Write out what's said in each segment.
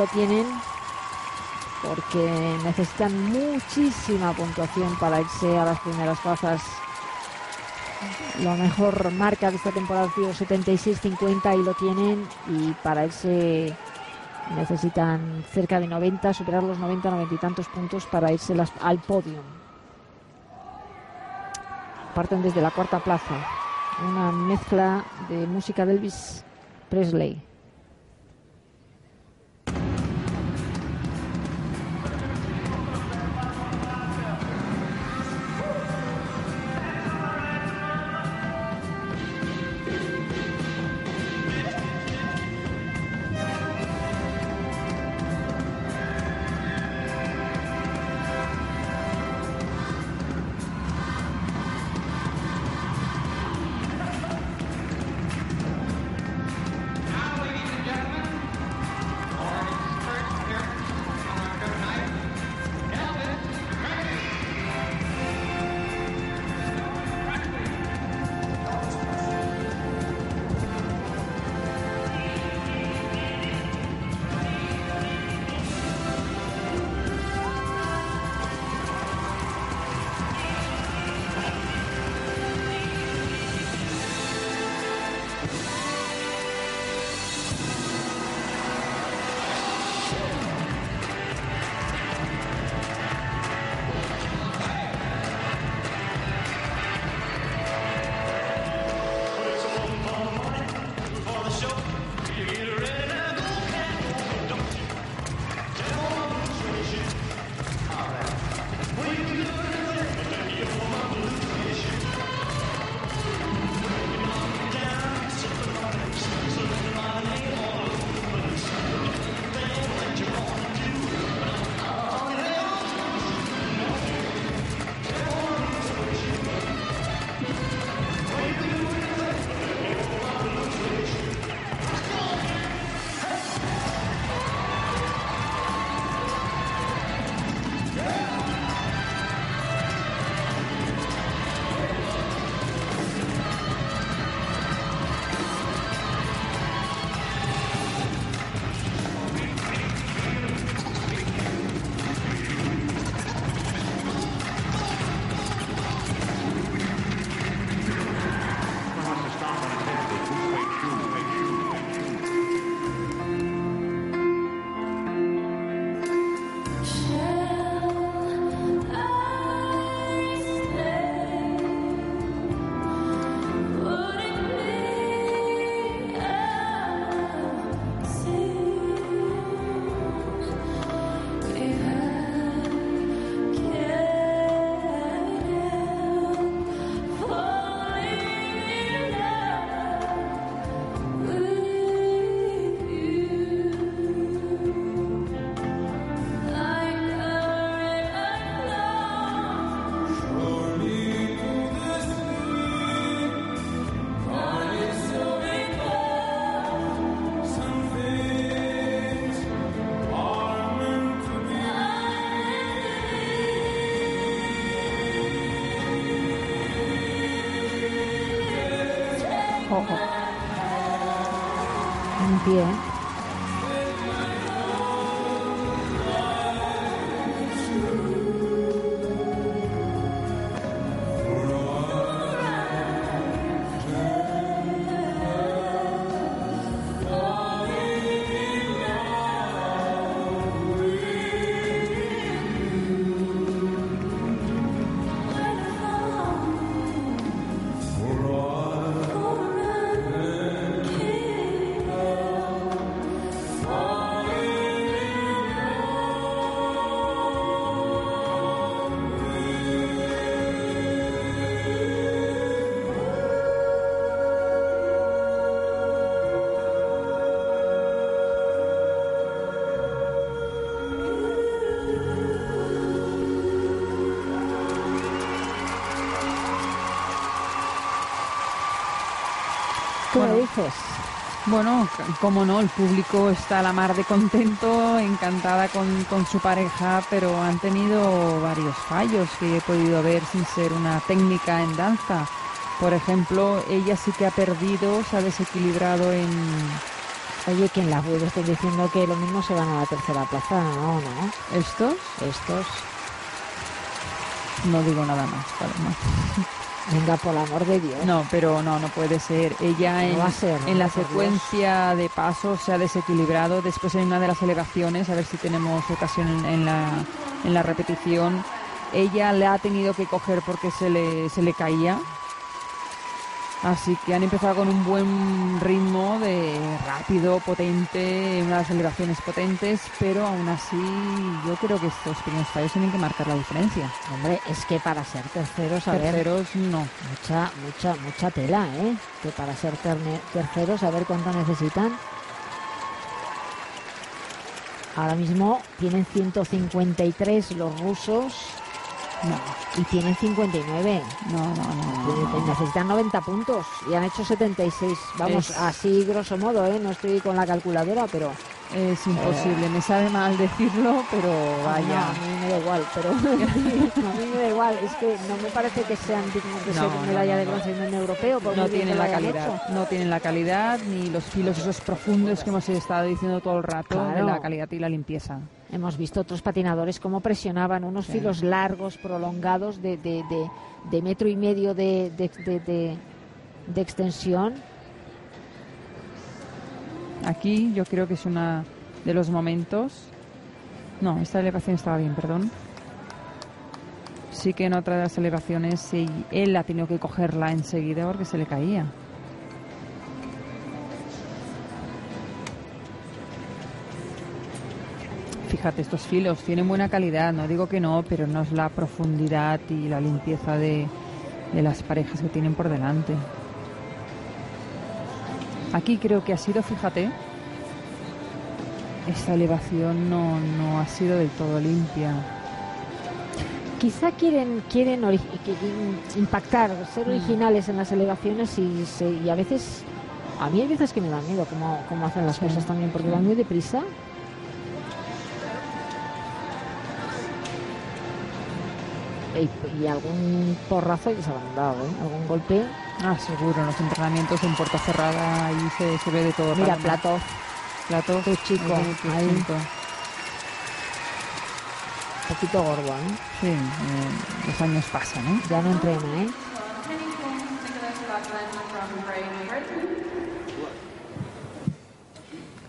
lo tienen porque necesitan muchísima puntuación para irse a las primeras plazas. La mejor marca de esta temporada ha sido 76-50 y lo tienen y para irse necesitan cerca de 90, superar los 90, 90 y tantos puntos para irse al podio. Parten desde la cuarta plaza, una mezcla de música de Elvis Presley. 哦，哦，嗯，别。Bueno, como no, el público está a la mar de contento, encantada con, con, su pareja, pero han tenido varios fallos que he podido ver sin ser una técnica en danza. Por ejemplo, ella sí que ha perdido, se ha desequilibrado en, Oye, que en la web están diciendo que lo mismo se van a la tercera plaza, ¿no? ¿No? ¿Estos? Estos. No digo nada más, Paloma. Venga, por el amor de Dios. No, pero no, no puede ser. Ella No en, va a ser, en la secuencia de pasos se ha desequilibrado. Después en una de las elevaciones, a ver si tenemos ocasión en, en la, en la repetición, ella le ha tenido que coger porque se le, se le caía. Así que han empezado con un buen ritmo de rápido, potente, unas elevaciones potentes, pero aún así yo creo que estos primeros fallos tienen que marcar la diferencia. Hombre, es que para ser terceros, a ver, Terceros no. mucha, mucha, mucha tela, ¿eh? Que para ser terceros, a ver cuánto necesitan. Ahora mismo tienen 153 los rusos No, y tienen 59. no, no, no. no. Necesitan 90 puntos y han hecho 76. Vamos, Es- así grosso modo, ¿eh? No estoy con la calculadora, pero Es imposible, me sabe mal decirlo, pero No, vaya. a mí me da igual, pero a mí me da igual. Es que no me parece que sean dignos de No, ser medalla de bronce en un europeo. No tienen la calidad, hecho. no tienen la calidad ni los filos esos profundos que hemos estado diciendo todo el rato de Claro. la calidad y la limpieza. Hemos visto otros patinadores cómo presionaban unos Sí. filos largos, prolongados, de, de, de, de metro y medio de, de, de- de- de extensión. Aquí yo creo que es una de los momentos. No, esta elevación estaba bien, perdón. Sí que en otra de las elevaciones sí, él ha tenido que cogerla enseguida porque se le caía. Fíjate, estos filos tienen buena calidad, no digo que no, pero no es la profundidad y la limpieza de, de las parejas que tienen por delante. Aquí creo que ha sido, fíjate, esta elevación no, no ha sido del todo limpia. Quizá quieren quieren impactar, ser Mm. originales en las elevaciones y, y a veces, a mí hay veces que me dan miedo cómo, cómo hacen las Sí. cosas también, porque van muy deprisa. Y, y algún porrazo que se han dado, ¿eh? algún golpe. Ah, seguro, en los entrenamientos en puerta cerrada ahí se, se ve de todo. Mira, plato, Plato, chico, ahí. chico. un poquito gordo, ¿eh? Sí, eh, los años pasan, ¿eh? ya no entrena, ¿eh?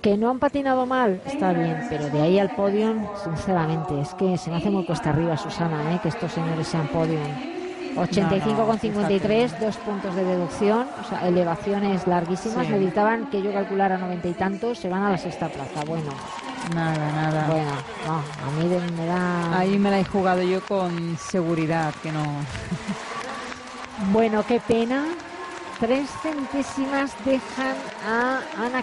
Que no han patinado mal, está bien, pero de ahí al podio, sinceramente, es que se me hace muy cuesta arriba, Susana, ¿eh? que estos señores sean podio. 85 con 53, dos puntos de deducción, o sea, elevaciones larguísimas. Sí. Necesitaban que yo calculara noventa y tantos, se van a la sexta plaza. Bueno, Nada, nada. bueno, no, a mí de- me da. Ahí me la he jugado yo con seguridad, que no. Bueno, qué pena. Tres centésimas dejan a Ana